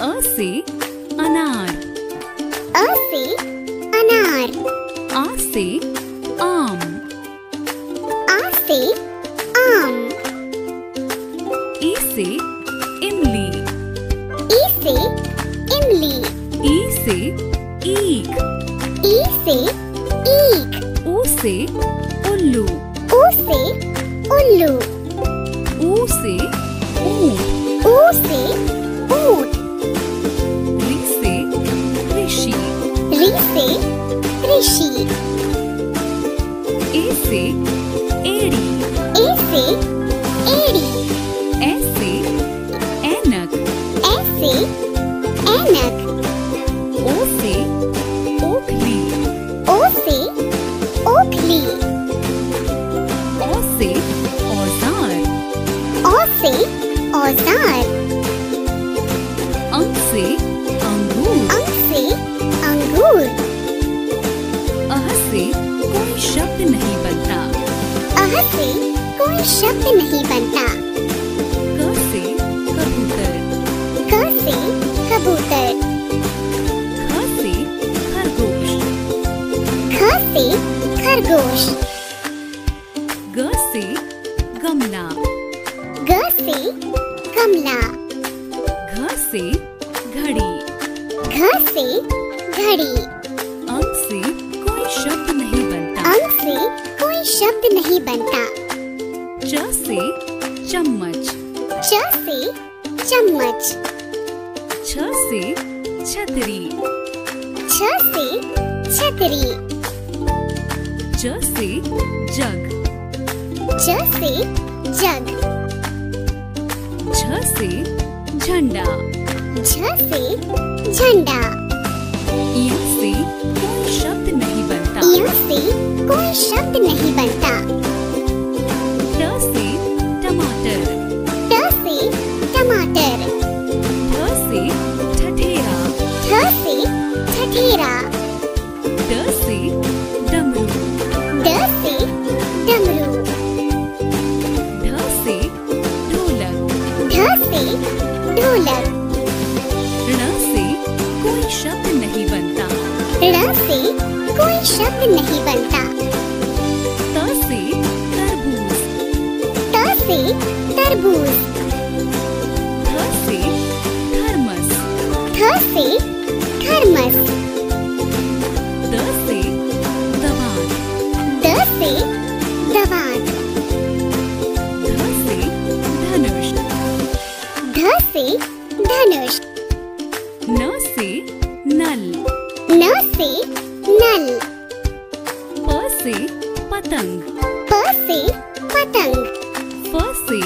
अ से अनार। अ से अनार। आ से आम। आ से आम। ई से इमली। ई से इमली। ई से ईख। ई से ईख। ऊ से उल्लू। ऊ से उल्लू। ऊ से ऊँट ऊ से ऋषि ए से एड़ी ए से एड़ी ए से ऐनक ए से ऐनक ओ से ओखली ओ से ओखली ओ से औजार औ से औजार अंग से से कोई शब्द नहीं बनता। अह से कोई शब्द नहीं बनता। क से कबूतर। क से कबूतर। ख से खरगोश। ख से खरगोश। ग से गमला। ग से गमला। घ से घड़ी। घ से घड़ी। अंक से शब्द नहीं बनता। च से चम्मच। च से चम्मच। छ से छतरी। छ से छतरी। ज से जग। ज से जग। झ से झंडा। झ से झंडा। य से कोई शब्द बनता से कोई शब्द नहीं बनता। ट से टमाटर। ट से टमाटर। ठ से ठठेरा। ठ से ठठेरा। ड से डमरू। ड से डमरू। ढ से ढोलक। ढ से ढोलक। ण से कोई शब्द शब्द नहीं बनता। त से तरबूज। त से तरबूज। थ से थर्मस। थ से थर्मस। द से दवात द से दवात ध से धनुष। ध से धनुष। न से नल। न से नल प से पतंग प से पतंग फ से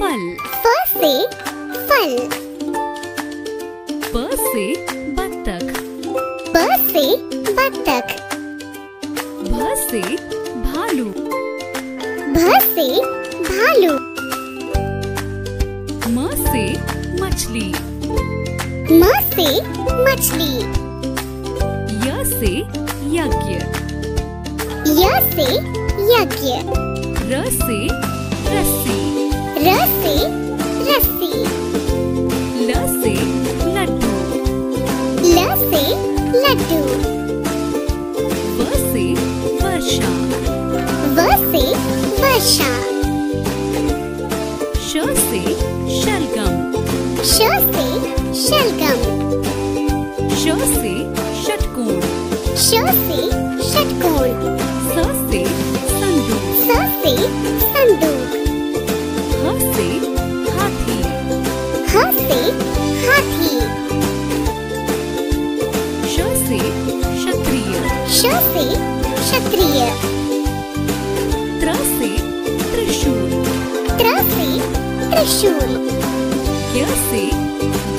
फल फ से फल ब से बत्तख ब से बत्तख भ से भालू भ से भालू म से मछली म से मछली से यज्ञ। य से यज्ञ। र से रस्सी। र से रस्सी। ल से लड्डू। ल से लड्डू। व से वर्षा। व से वर्षा। श से शलगम। श से शलगम। श से श से षटकोण स से संदूक स से संदूक ह से हाथी ह से हाथी श से क्षत्रिय श से क्षत्रिय त्र से त्रिशूल त्र से त्रिशूल य से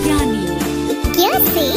ज्ञानी ज्ञ से